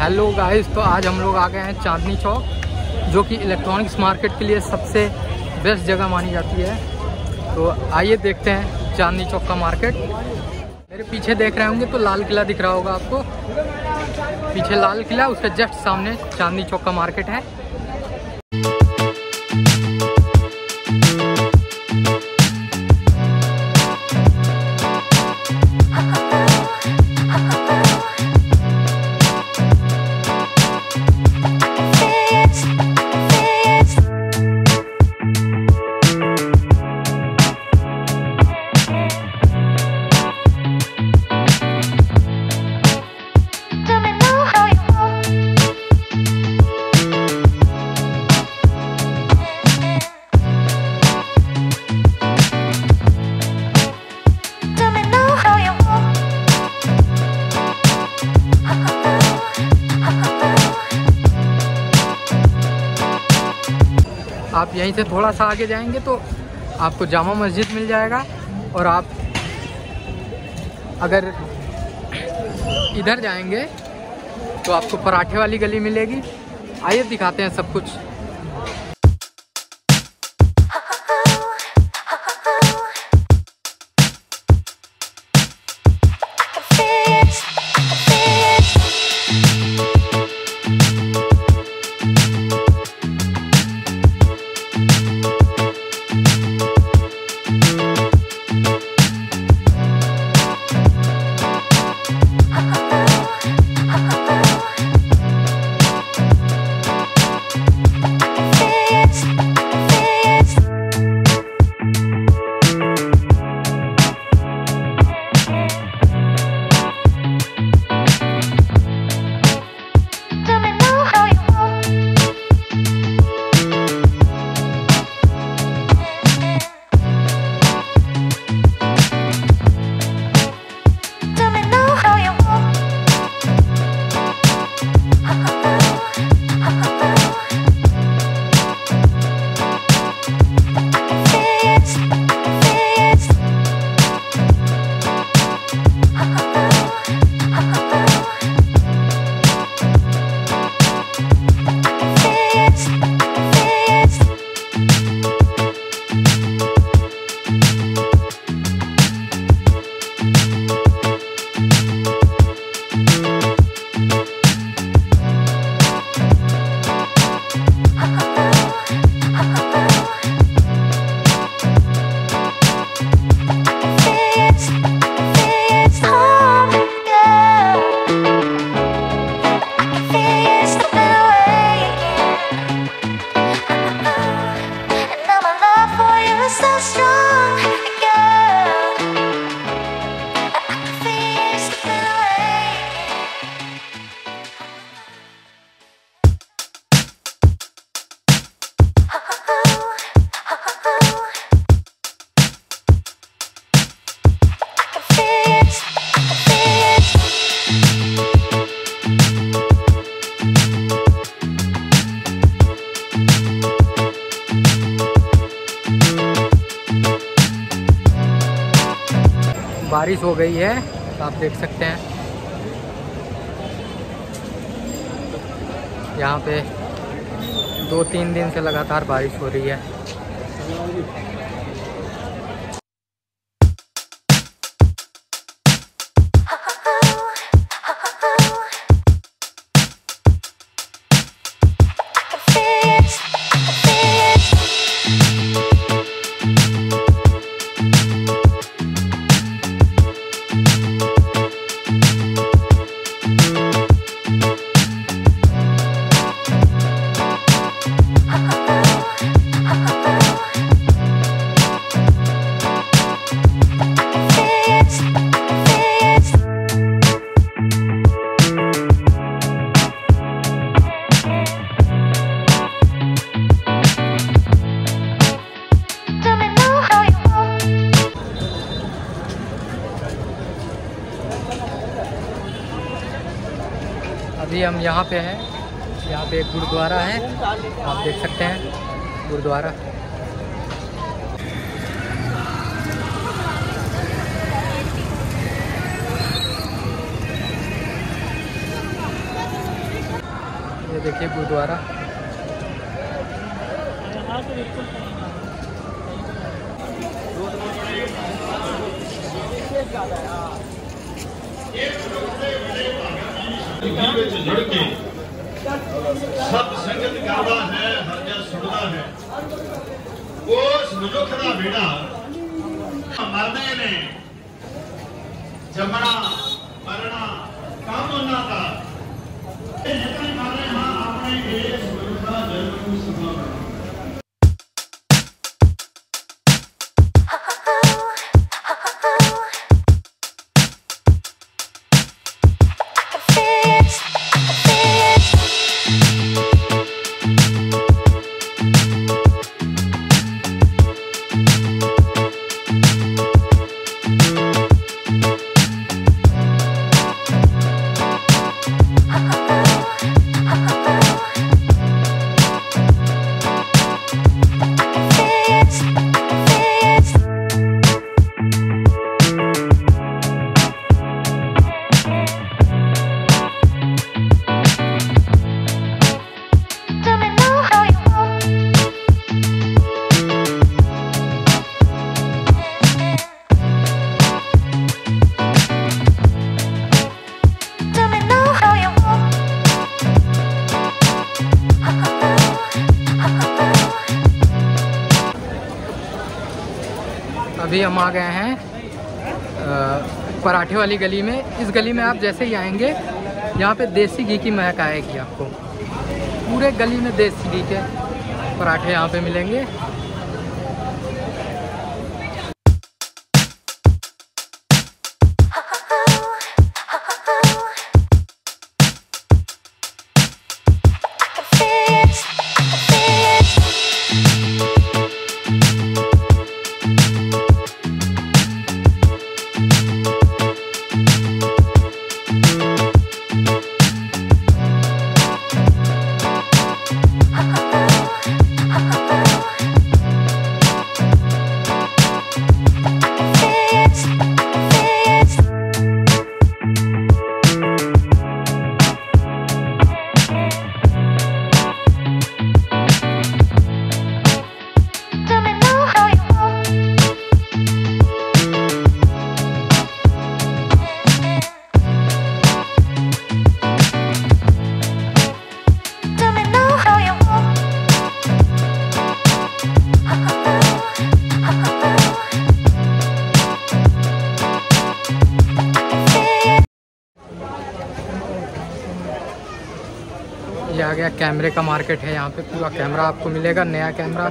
Hello guys तो आज हम लोग आ गए हैं चांदनी चौक, जो कि इलेक्ट्रॉनिक्स मार्केट के लिए सबसे बेस्ट जगह मानी जाती है। तो आइए देखते हैं चांदनी चौक का मार्केट मेरे पीछे देख रहे होंगे तो लाल किला दिख रहा होगा आपको। पीछे लाल किला, उसके जस्ट सामने चांदनी चौक का मार्केट है। यहीं से थोड़ा सा आगे जाएँगे तो आपको जामा मस्जिद मिल जाएगा और आप अगर इधर जाएँगे तो आपको पराठे वाली गली मिलेगी। आइए दिखाते हैं सब कुछ। बारिश हो गई है आप देख सकते हैं। यहाँ पे दो तीन दिन से लगातार बारिश हो रही है। अभी हम यहाँ पे हैं। यहाँ पे एक गुरुद्वारा है। आप देख सकते हैं, गुरुद्वारा। ये देखिए गुरुद्वारा। ਵਿੱਚ ਜੁੜ ਕੇ ਸਭ ਸੰਗਤ ਕਰਦਾ ਹੈ, ਹਰ ਸੁਣਦਾ ਹੈ। ਉਸ ਮਨੁੱਖ ਦਾ ਬੇੜਾ ਮਰਦੇ ਨੇ। ਜੰਮਣਾ, ਮਰਨਾ, ਕੰਮ ਉਹਨਾਂ ਦਾ। ਇਹ ਜਿਤਨੇ ਮਰ ਹਾਂ ਆਪਣੇ ਇਸ ਮਨੁੱਖ ਦਾ ਜਨਮ ਨੂੰ ਸਮਾਪਤ अभी हम आ गए हैं पराठे वाली गली में। इस गली में आप जैसे ही आएँगे, यहाँ पे देसी घी की महक आएगी आपको। पूरे गली में देसी घी के पराठे यहाँ पे मिलेंगे। ये आ गया, कैमरे का मार्केट है यहाँ पे, पूरा कैमरा आपको मिलेगा, नया कैमरा,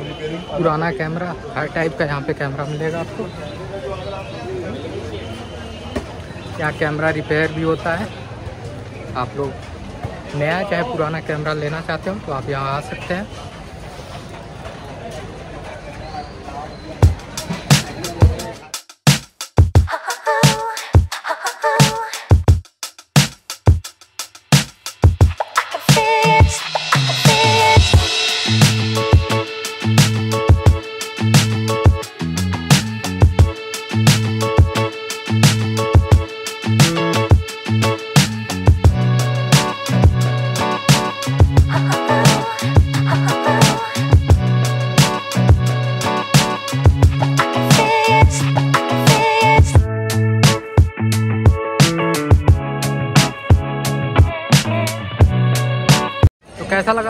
पुराना कैमरा, हर टाइप का यहाँ पे कैमरा मिलेगा आपको। यहाँ कैमरा रिपेयर भी होता है। आप लोग नया चाहे पुराना कैमरा लेना चाहते हो तो आप यहाँ आ सकते हैं।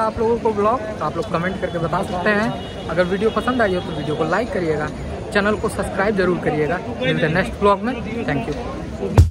आप लोगों को ब्लॉग तो आप लोग कमेंट करके बता सकते हैं। अगर वीडियो पसंद आई हो तो वीडियो को लाइक करिएगा। चैनल को सब्सक्राइब ज़रूर करिएगा। मिलते हैं नेक्स्ट ब्लॉग में थैंक यू